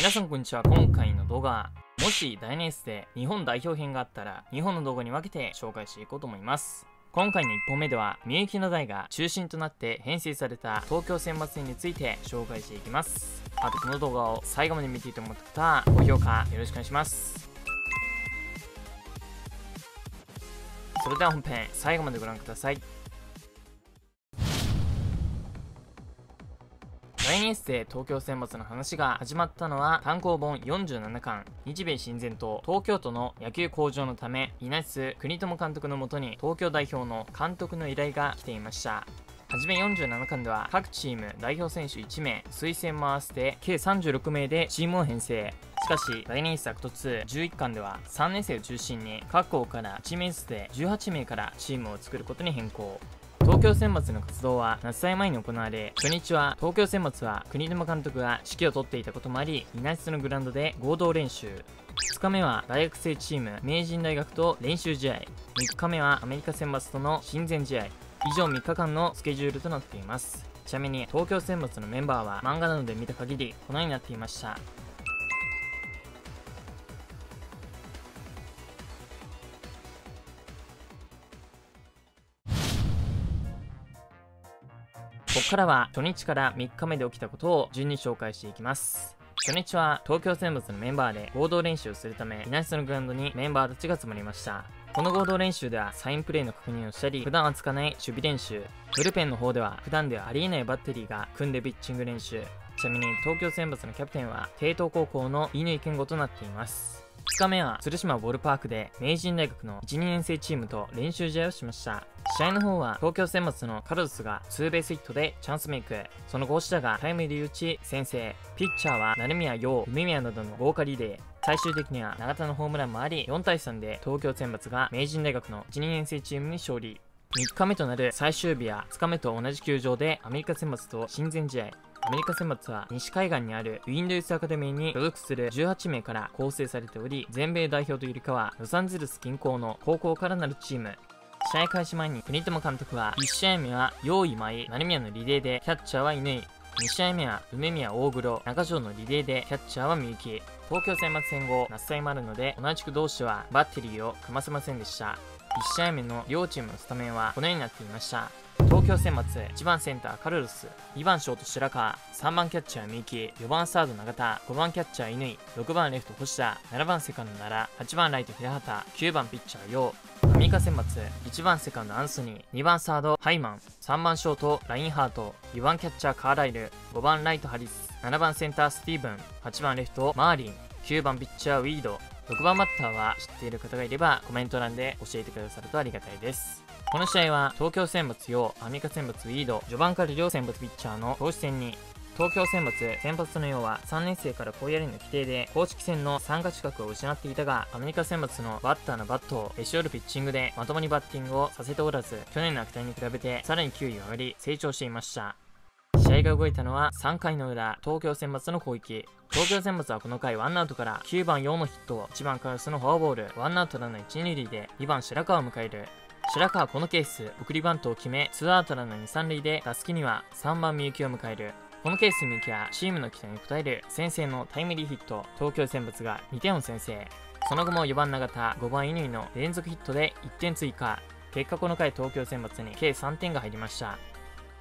皆さんこんにちは。今回の動画もし大ネースで日本代表編があったら2本の動画に分けて紹介していこうと思います。今回の1本目ではみゆきの代が中心となって編成された東京選抜戦について紹介していきます。あとこの動画を最後まで見ていて思った方高評価よろしくお願いします。それでは本編最後までご覧ください。ダイヤのA東京選抜の話が始まったのは単行本47巻。日米親善と東京都の野球向上のため稲実国友監督のもとに東京代表の監督の依頼が来ていました。はじめ47巻では各チーム代表選手1名推薦も合わせて計36名でチームを編成。しかしダイヤのAact2 11巻では3年生を中心に各校から1名ずつで18名からチームを作ることに変更。東京選抜の活動は夏祭前に行われ。初日は東京選抜は国沼監督が指揮を執っていたこともあり稲津のグラウンドで合同練習。2日目は大学生チーム名人大学と練習試合。3日目はアメリカ選抜との親善試合。以上3日間のスケジュールとなっています。ちなみに東京選抜のメンバーは漫画などで見た限りこのようになっていました。ここからは初日から3日目で起きたことを順に紹介していきます。初日は東京選抜のメンバーで合同練習をするため稲津のグラウンドにメンバーたちが集まりました。この合同練習ではサインプレーの確認をしたり普段はつかない守備練習ブルペンの方では普段ではありえないバッテリーが組んでピッチング練習。ちなみに東京選抜のキャプテンは帝東高校の乾健吾となっています。2日目は鶴島ボールパークで明治大学の1、2年生チームと練習試合をしました。試合の方は東京選抜のカルロスがツーベースヒットでチャンスメイク。その後下田がタイムリー打ち先制。ピッチャーは成宮陽梅宮などの豪華リレー。最終的には永田のホームランもあり4対3で東京選抜が明治大学の1、2年生チームに勝利。3日目となる最終日や2日目と同じ球場でアメリカ選抜と親善試合。アメリカ選抜は西海岸にあるウィンドウスアカデミーに所属する18名から構成されており全米代表というよりかはロサンゼルス近郊の高校からなるチーム。試合開始前に国友監督は1試合目は用意舞成宮のリレーでキャッチャーは乾2試合目は梅宮大黒中条のリレーでキャッチャーはみゆき東京選抜戦後夏祭もあるので同じく同士はバッテリーを組ませませんでした。1試合目の両チームのスタメンはこのようになっていました。東京選抜1番センターカルロス。2番ショート白川。3番キャッチャーみゆき4番サード永田。5番キャッチャー乾。6番レフト星田。7番セカンド奈良。8番ライト平畑。9番ピッチャー陽。アメリカ選抜1番セカンドアンソニー。2番サードハイマン。3番ショートラインハート。4番キャッチャーカーライル。5番ライトハリス。7番センタースティーブン。8番レフトマーリン。9番ピッチャーウィード。6番バッターは知っている方がいればコメント欄で教えてくださるとありがたいです。この試合は東京選抜用アメリカ選抜ウィード序盤から両選抜ピッチャーの投手戦に東京選抜先発のようは3年生から高野連の規定で公式戦の参加資格を失っていたがアメリカ選抜のバッターのバットをへし折るピッチングでまともにバッティングをさせておらず去年の秋田に比べてさらに球威が上がり成長していました。試合が動いたのは3回の裏東京選抜の攻撃。東京選抜はこの回1アウトから9番4のヒット1番カラスのフォアボール1アウトランナー1、2塁で2番白川を迎える。白川このケース送りバントを決め2アウトランナー2、3塁で打席には3番みゆきを迎える。このケースみゆきはチームの期待に応える先制のタイムリーヒット東京選抜が2点を先制。その後も4番永田5番乾の連続ヒットで1点追加。結果この回東京選抜に計3点が入りました。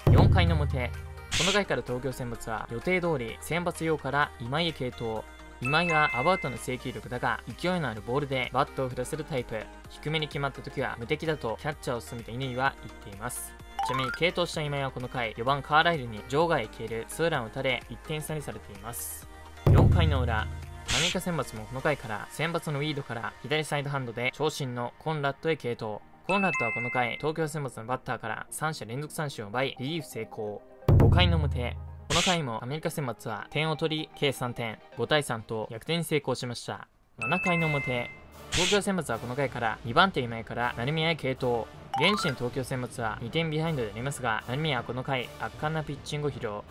4回の表この回から東京選抜は予定通り選抜用から今井へ継投今井はアバウトの制球力だが勢いのあるボールでバットを振らせるタイプ低めに決まった時は無敵だとキャッチャーを務めた乾は言っています。ちなみに継投した今井はこの回4番カーライルに場外へ消えるツーランを打たれ1点差にされています。4回の裏アメリカ選抜もこの回から選抜のウィードから左サイドハンドで長身のコンラッドへ継投。コンラッドはこの回東京選抜のバッターから3者連続三振を奪いリリーフ成功。5回の表この回もアメリカ選抜は点を取り計3点5対3と逆転に成功しました。7回の表東京選抜はこの回から2番手今井から成宮へ継投現時点東京選抜は2点ビハインドでありますが成宮はこの回圧巻なピッチングを披露。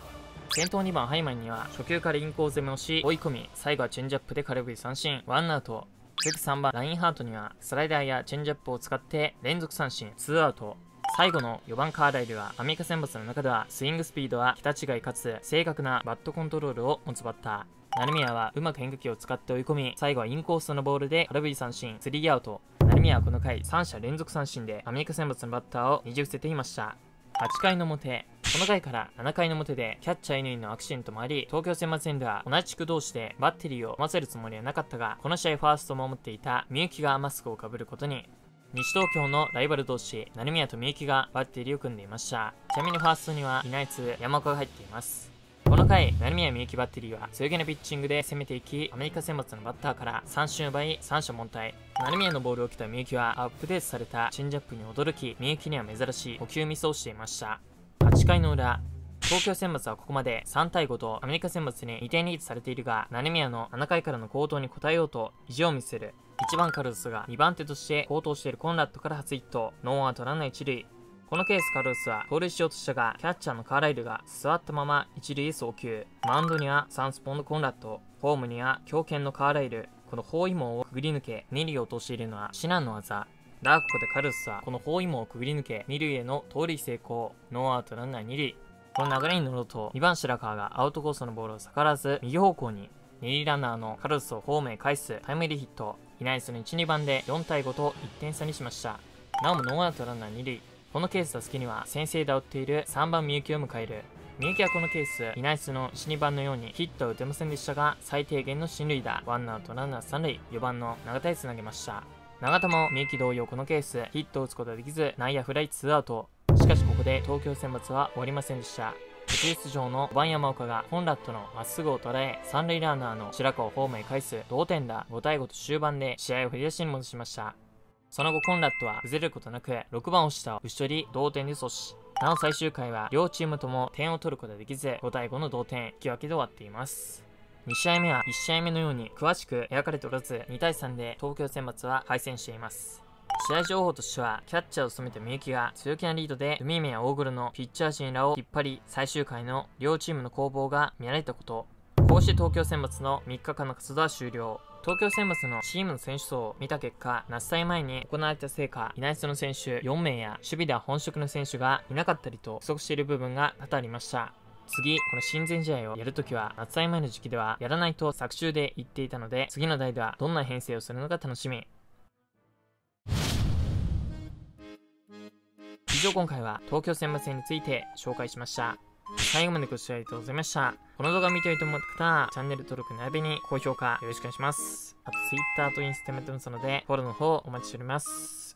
先頭2番ハイマンには初球からインコース攻めをし追い込み最後はチェンジアップで空振り三振ワンアウト。続く3番ラインハートにはスライダーやチェンジアップを使って連続三振2アウト。最後の4番カーライルはアメリカ選抜の中ではスイングスピードは桁違いかつ正確なバットコントロールを持つバッター。成宮はうまく変化球を使って追い込み最後はインコースのボールで空振り三振スリーアウト成宮はこの回3者連続三振でアメリカ選抜のバッターをねじ伏せていました。8回の表この回から7回の表でキャッチャー乾のアクシデントもあり東京選抜戦では同じ地区同士でバッテリーを混ぜるつもりはなかったがこの試合ファーストを守っていたみゆきがマスクをかぶることに。西東京のライバル同士、成宮とみゆきがバッテリーを組んでいました。ちなみにファーストには、稲井津、山岡が入っています。この回、成宮みゆきバッテリーは強気なピッチングで攻めていき、アメリカ選抜のバッターから3振を奪い、三者凡退。成宮のボールを来たみゆきはアップデートされたチェンジアップに驚き、みゆきには珍しい補給ミスをしていました。8回の裏、東京選抜はここまで3対5とアメリカ選抜に2点リードされているが、成宮の7回からの高騰に応えようと意地を見せる。1番カルロスが2番手として好投しているコンラッドから初ヒット、ノーアウトランナー1塁。このケースカルロスは盗塁しようとしたが、キャッチャーのカーライルが座ったまま1塁へ送球。マウンドにはサウスポーのコンラッド、ホームには強肩のカーライル。この包囲網をくぐり抜け、2塁を落としているのは至難の技。だがここでカルロスはこの包囲網をくぐり抜け、2塁への盗塁成功。ノーアウトランナー2塁。この流れに乗ると、2番白川がアウトコースのボールを逆らわず、右方向に、2塁ランナーのカルロスをホームへ返すタイムリーヒット。いないその1、2番で4対5と1点差にしました。なおもノーアウトランナー2塁。このケース打席には先制打を打っている3番みゆきを迎える。みゆきはこのケース、いないスの1、2番のようにヒットは打てませんでしたが、最低限の進塁打、ワンアウトランナー3塁、4番の長田へ繋げました。長田もみゆき同様このケース、ヒットを打つことができず、内野フライ2アウト。しかしここで東京選抜は終わりませんでした。出場の5番山岡がコンラッドのまっすぐを捉え、三塁ランナーの白川をホームへ返す同点打5対5と終盤で試合を振り出しに戻しました。その後コンラッドは崩れることなく6番を下を後ろり同点で阻止。なお最終回は両チームとも点を取ることができず5対5の同点、引き分けで終わっています。2試合目は1試合目のように詳しく描かれておらず2対3で東京選抜は敗戦しています。試合情報としては、キャッチャーを務めたみゆきが強気なリードで、海目や大黒のピッチャー陣らを引っ張り、最終回の両チームの攻防が見られたこと。こうして東京選抜の3日間の活動は終了。東京選抜のチームの選手層を見た結果、夏祭前に行われた成果、いない人の選手4名や守備では本職の選手がいなかったりと不足している部分が多々ありました。次、この親善試合をやるときは、夏祭前の時期ではやらないと作中で言っていたので、次の代ではどんな編成をするのか楽しみ。以上今回は東京選抜戦について紹介しました。最後までご視聴ありがとうございました。この動画見ていると思った方は、チャンネル登録並びに高評価よろしくお願いします。あと Twitter と Instagram やってますので、フォローの方お待ちしております。